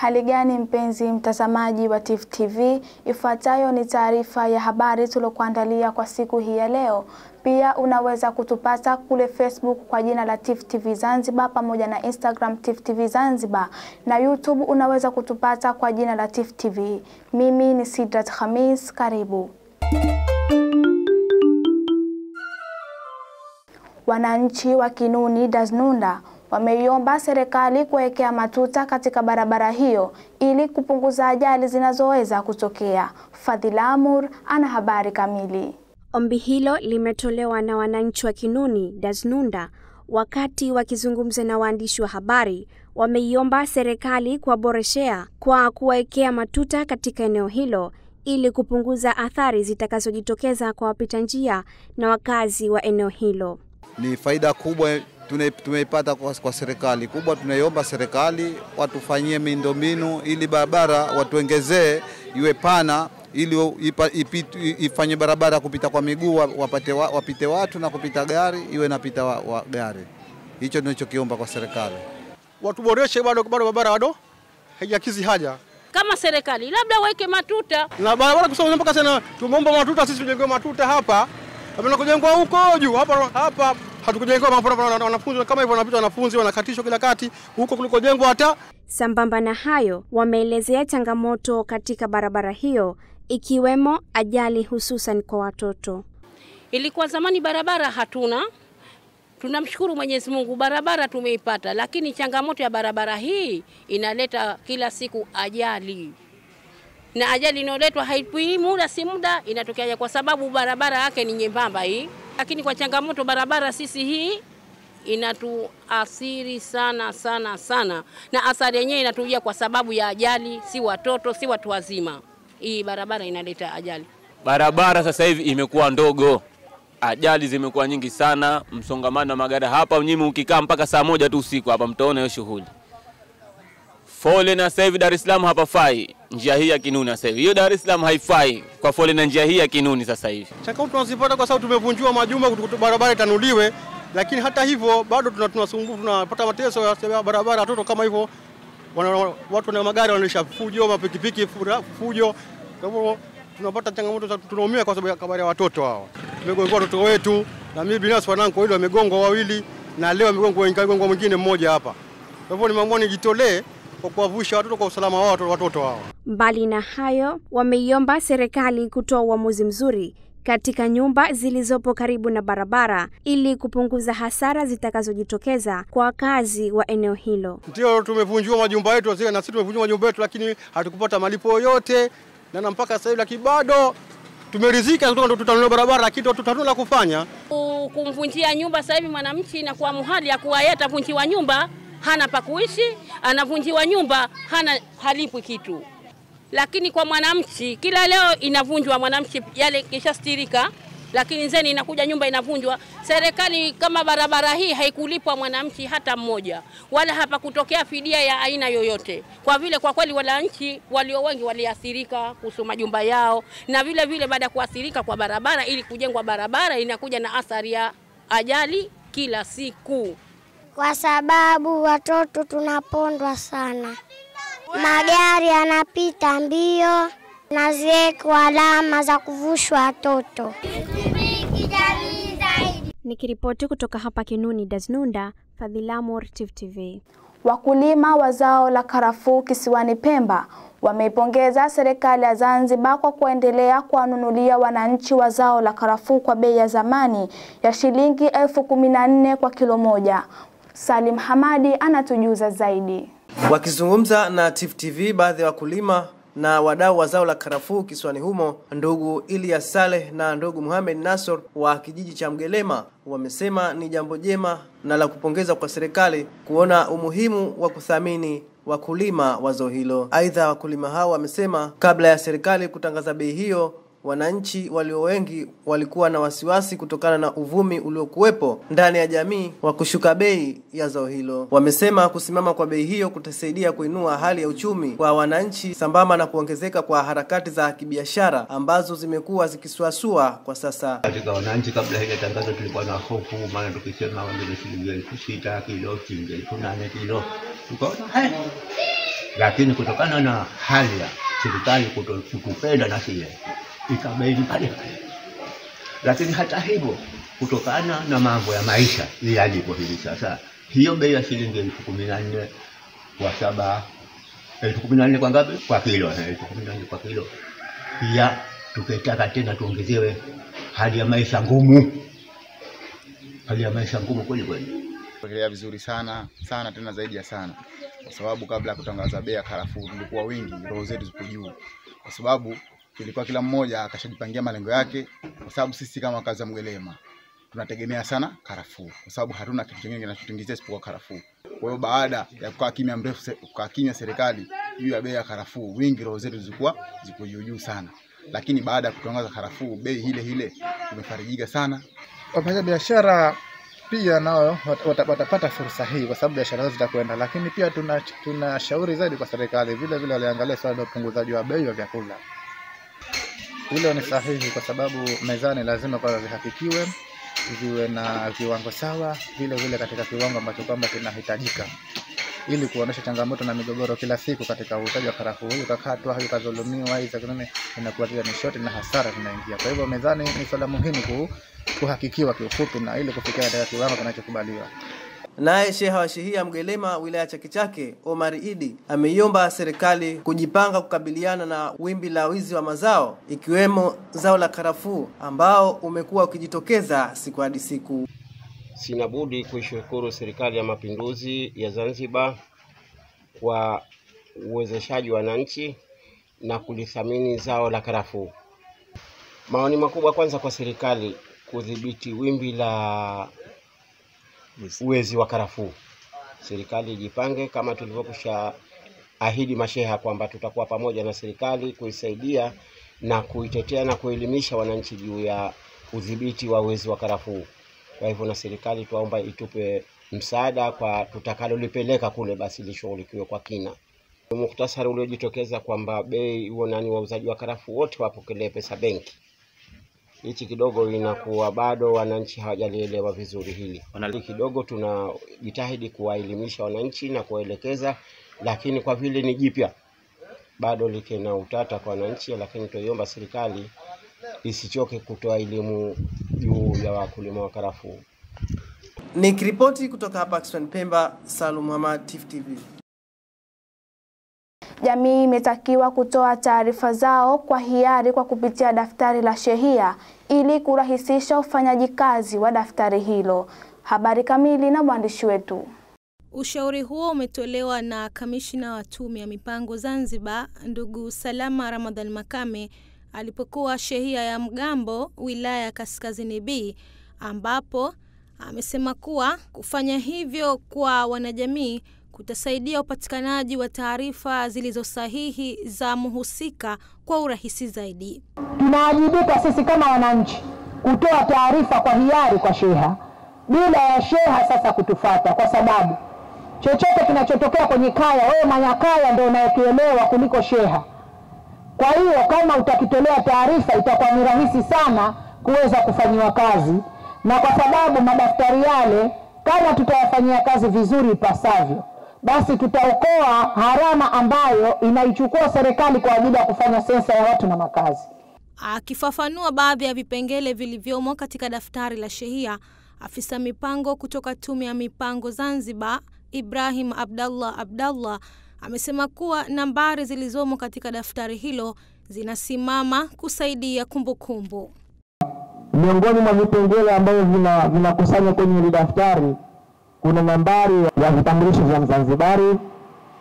Hali gani mpenzi mtazamaji wa Tifu TV, ifuatayo ni taarifa ya habari tuliokuandalia kwa siku hii ya leo. Pia unaweza kutupata kule Facebook kwa jina la Tifu TV Zanzibar pamoja na Instagram Tifu TV Zanzibar na YouTube unaweza kutupata kwa jina la Tifu TV. Mimi ni Sidrat Khamis, karibu. Wananchi wa Kinuni Daznunda wameiomba serikali kuwekea matuta katika barabara hiyo ili kupunguza ajali zinazoweza kutokea. Fadhila Amur ana habari kamili. Ombi hilo limetolewa na wananchi wa Kinuni Dasnunda wakati wakizungumza na waandishi wa habari. Wameiomba serikali kuwaboreshea kwa kuwawekea matuta katika eneo hilo ili kupunguza athari zitakazojitokeza kwa wapita njia na wakazi wa eneo hilo. Ni faida kubwa tumeipata kwa, kwa serikali kubwa. Tunaiomba serikali watufanyie miundombinu ili barabara watuongezee iwe pana ili ifanye barabara kupita kwa miguu wapate, wa, wapite watu na kupita gari iwe napita wa, wa gari. Hicho tunachokiomba kwa serikali, watuboreshe. Bado bado barabara bado haijakizi haja kama serikali labda waweke matuta na barabara kusoma mpaka sana. Tumeomba matuta sisi, tujengewe matuta hapa, kujengwa huko juu hapa hapa hatukujengewa wanafunzi kama hivyo, wanapita wanafunzi wanakatishwa kila kati huko kulikojengwa hata. Sambamba na hayo, wameelezea changamoto katika barabara hiyo ikiwemo ajali hususan kwa watoto. Ilikuwa zamani barabara hatuna, tunamshukuru Mwenyezi Mungu barabara tumeipata, lakini changamoto ya barabara hii inaleta kila siku ajali na ajali inayoletwa haipui muda si muda inatokea, kwa sababu barabara yake ni nyembamba hii. Lakini kwa changamoto barabara sisi hii inatuathiri sana sana sana, na athari yenyewe inatujia kwa sababu ya ajali, si watoto si watu wazima. Hii barabara inaleta ajali. Barabara sasa hivi imekuwa ndogo, ajali zimekuwa nyingi sana, msongamano wa magari hapa nyinyi, ukikaa mpaka saa moja tu usiku hapa mtaona hiyo shughuli. Fole na sasa hivi Dar es Salaam hapafai, njia hii ya Kinuni sasa hivi. Hiyo Dar es Salaam haifai kwa fole na njia hii ya Kinuni sasa hivi. Changamoto tunazipata kwa sababu tumevunjiwa majumba, barabara itanuliwe, lakini hata hivyo bado tunasumbuka, tunapata mateso ya barabara. Watoto kama hivyo, watu na magari wanaisha fujo, mapikipiki fujo, kwa hivyo tunapata changamoto, tunaumia kwa sababu ya kabari ya watoto hao. Tumegongwa watoto wetu, na mimi binafsi wanangu wawili wamegongwa wawili, na leo wamegongwa mwingine mmoja hapa. Kwa hivyo nimeamua nijitolee kwa kuwavusha watoto kwa usalama wao watoto wao. Mbali na hayo, wameiomba serikali kutoa uamuzi mzuri katika nyumba zilizopo karibu na barabara ili kupunguza hasara zitakazojitokeza kwa wakazi wa eneo hilo. Ndio tumevunjiwa majumba yetu, na sisi tumevunjiwa majumba yetu, lakini hatukupata malipo yoyote, na mpaka sasa hivi, lakini bado tumeridhika, tutanunua barabara, lakini tutatuna la kufanya kumvunjia nyumba. Sasa hivi mwananchi inakuwa muhali ya kuwa yeye atavunjiwa nyumba hana pa kuishi, anavunjiwa nyumba, hana halipwi kitu. Lakini kwa mwanamchi kila leo inavunjwa mwanamchi, yale kishastirika, lakini zeni inakuja nyumba inavunjwa. Serikali kama barabara hii haikulipwa mwanamchi hata mmoja, wala hapa kutokea fidia ya aina yoyote, kwa vile kwa kweli wananchi walio wengi waliathirika kuhusu majumba yao, na vile vile baada ya kuathirika kwa barabara, ili kujengwa barabara inakuja na athari ya ajali kila siku. Kwa sababu watoto tunapondwa sana, magari yanapita mbio na ziwekwa alama za kuvushwa watoto. Nikiripoti kutoka hapa Kinuni Daznunda, Fadhila Amur, TV. Wakulima wa zao la karafuu kisiwani Pemba wameipongeza serikali ya Zanzibar kwa kuendelea kuwanunulia wananchi wa zao la karafuu kwa bei ya zamani ya shilingi elfu kumi na nne kwa kilo moja. Salim Hamadi anatujuza zaidi. Wakizungumza na Tifu TV, baadhi ya wakulima na wadau wa zao la karafuu kisiwani humo, ndugu ilias Saleh na ndugu Muhamed Nasor wa kijiji cha Mgelema wamesema ni jambo jema na la kupongeza kwa serikali kuona umuhimu wa kuthamini wakulima wa zao hilo. Aidha, wakulima hao wamesema kabla ya serikali kutangaza bei hiyo wananchi walio wengi walikuwa na wasiwasi kutokana na uvumi uliokuwepo ndani ya jamii wa kushuka bei ya zao hilo. Wamesema kusimama kwa bei hiyo kutasaidia kuinua hali ya uchumi kwa wananchi sambamba na kuongezeka kwa harakati za kibiashara ambazo zimekuwa zikisuasua kwa sasa. Katika wananchi, kabla hili tangazo, tulikuwa na hofu, maana tukisema wengine shilingi elfu sita kilo, shilingi elfu nane kilo, tukaona lakini kutokana na hali ya serikali kutokupenda na kile ikabidi pale pale, lakini hata hivyo kutokana na mambo ya maisha yalipo hivi sasa, hiyo bei ya shilingi elfu kumi na nne kwa saba elfu kumi na nne kwa ngapi? Kwa kilo, eh, elfu kumi na nne kwa kilo. Pia tukitaka tena tuongezewe hali ya maisha ngumu, hali ya maisha ngumu kweli kweli. Pokelea vizuri sana sana tena zaidi ya sana, kwa sababu kabla ya kutangaza bei ya karafuu tulikuwa wengi, roho zetu zipo juu, kwa sababu tulikuwa kila mmoja akashajipangia malengo yake, kwa sababu sisi kama wakazi wa Mgelema tunategemea sana karafuu, kwa sababu hatuna kitu kingine kinachotuingizia isipokuwa karafuu. Kwa hiyo baada ya kukaa kimya mrefu, kukaa kimya serikali juu ya bei ya karafuu, wingi roho zetu zilikuwa ziko juu juu sana, lakini baada ya kutangaza karafuu bei ile ile tumefarijika sana. wafanya biashara pia nao wat- wat- watapata fursa hii kwa sababu biashara zao zitakwenda, lakini pia tunashauri tuna zaidi kwa serikali vile vile waliangalia swala la upunguzaji wa bei wa vyakula. Hilo ni sahihi kwa sababu mezani lazima kwanza zihakikiwe ziwe na viwango sawa, vile vile katika kiwango ambacho kwamba kinahitajika ili kuonesha changamoto na migogoro kila siku katika uuzaji wa karafuu. Huyu kakatwa, huyu kadhulumiwa, hizo kinene, inakuwa pia ni shoti na hasara zinaingia. Kwa hivyo mezani ni swala muhimu kuhakikiwa kiufupi na ili kufikia katika kiwango kinachokubaliwa. Naye sheha wa shehia Mgelema wilaya Chake Chake Omar Idi ameiomba serikali kujipanga kukabiliana na wimbi la wizi wa mazao ikiwemo zao la karafuu ambao umekuwa ukijitokeza siku hadi siku. Sina budi kuishukuru Serikali ya Mapinduzi ya Zanzibar kwa uwezeshaji wa wananchi na kulithamini zao la karafuu. Maoni makubwa kwanza kwa serikali kudhibiti wimbi la uwezi wa karafuu. Serikali ijipange kama tulivyokusha ahidi masheha kwamba tutakuwa pamoja na serikali kuisaidia na kuitetea na kuelimisha wananchi juu ya udhibiti wa wezi wa karafuu. Kwa hivyo na serikali tuwaomba itupe msaada kwa tutakalolipeleka kule, basi lishughulikiwe kwa kina. Muhtasari uliojitokeza kwamba bei nani wauzaji wa karafuu wote wapokelee pesa benki, hichi kidogo inakuwa bado wananchi hawajalielewa vizuri hili. Wanali. kidogo tunajitahidi kuwaelimisha wananchi na kuwaelekeza, lakini kwa vile ni jipya bado likena utata kwa wananchi, lakini tunaiomba serikali isichoke kutoa elimu juu ya wakulima wa karafuu. Nikiripoti kutoka hapa Pemba, Salum Hamad, TV. Jamii imetakiwa kutoa taarifa zao kwa hiari kwa kupitia daftari la shehia ili kurahisisha ufanyaji kazi wa daftari hilo. Habari kamili na mwandishi wetu. Ushauri huo umetolewa na kamishina wa tume ya mipango Zanzibar, ndugu Salama Ramadhan Makame alipokuwa shehia ya Mgambo, wilaya ya Kaskazini B, ambapo amesema kuwa kufanya hivyo kwa wanajamii kutasaidia upatikanaji wa taarifa zilizo sahihi za mhusika kwa urahisi zaidi. tunawajibika sisi kama wananchi kutoa taarifa kwa hiari kwa sheha bila ya sheha sasa kutufata, kwa sababu chochote kinachotokea kwenye kaya, wewe manyakaya ndio unayekielewa kuliko sheha. Kwa hiyo kama utakitolea taarifa, itakuwa ni rahisi sana kuweza kufanyiwa kazi, na kwa sababu madaftari yale kama tutayafanyia kazi vizuri ipasavyo, basi tutaokoa gharama ambayo inaichukua serikali kwa ajili ya kufanya sensa ya watu na makazi. Akifafanua baadhi ya vipengele vilivyomo katika daftari la shehia, afisa mipango kutoka Tume ya Mipango Zanzibar, Ibrahim Abdallah Abdallah, amesema kuwa nambari zilizomo katika daftari hilo zinasimama kusaidia kumbukumbu. Miongoni mwa vipengele ambavyo vina- vinakusanywa kwenye hili daftari kuna nambari ya vitambulisho vya Mzanzibari,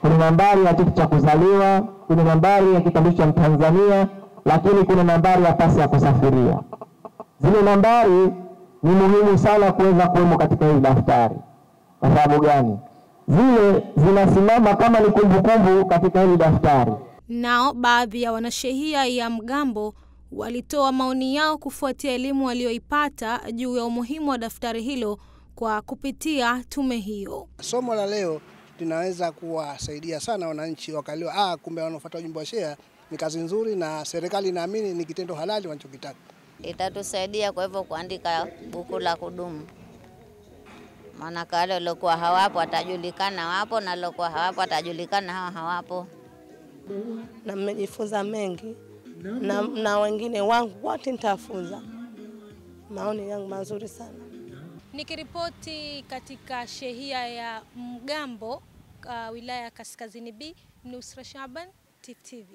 kuna nambari ya cheti cha kuzaliwa, kuna nambari ya kitambulisho cha Mtanzania, lakini kuna nambari ya pasi ya kusafiria. Zile nambari ni muhimu sana kuweza kuwemo katika hili daftari. Kwa sababu gani? Zile zinasimama kama ni kumbukumbu katika hili daftari. Nao baadhi ya wanashehia ya Mgambo walitoa maoni yao kufuatia elimu walioipata juu ya umuhimu wa daftari hilo kwa kupitia tume hiyo. Somo la leo linaweza kuwasaidia sana wananchi wakaliwa, ah, kumbe wanaofuata ujumbe wa shea ni kazi nzuri, na serikali inaamini ni kitendo halali wanachokitaka. Itatusaidia kwa hivyo kuandika buku la kudumu. maana wale waliokuwa hawapo watajulikana wapo na waliokuwa hawapo watajulikana hawa hawapo. na mmejifunza mengi na, na wengine wangu wote nitafunza. Maoni yangu mazuri sana. Nikiripoti katika shehia ya Mgambo, uh, wilaya ya Kaskazini B, Nusra Shaban, Tifu TV.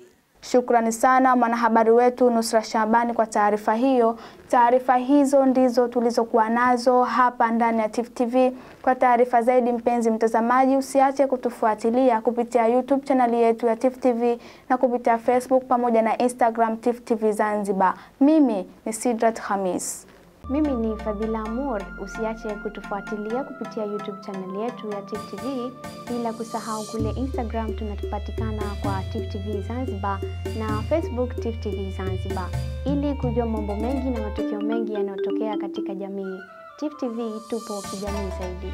Shukrani sana mwanahabari wetu Nusra Shabani kwa taarifa hiyo. Taarifa hizo ndizo tulizokuwa nazo hapa ndani ya Tifu TV. Kwa taarifa zaidi, mpenzi mtazamaji, usiache kutufuatilia kupitia YouTube chaneli yetu ya Tifu TV na kupitia Facebook pamoja na Instagram Tifu TV Zanzibar. Mimi ni Sidrat Khamis. Mimi ni Fadhila Amur. Usiache kutufuatilia kupitia YouTube channel yetu ya Tifu TV, bila kusahau kule Instagram tunatupatikana kwa Tifu TV Zanzibar na Facebook Tifu TV Zanzibar, ili kujua mambo mengi na matukio mengi yanayotokea katika jamii. Tifu TV tupo kijamii zaidi.